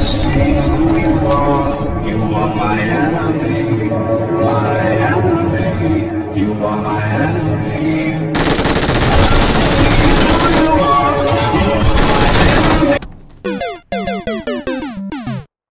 You are, you are my enemy, my enemy. You are my enemy.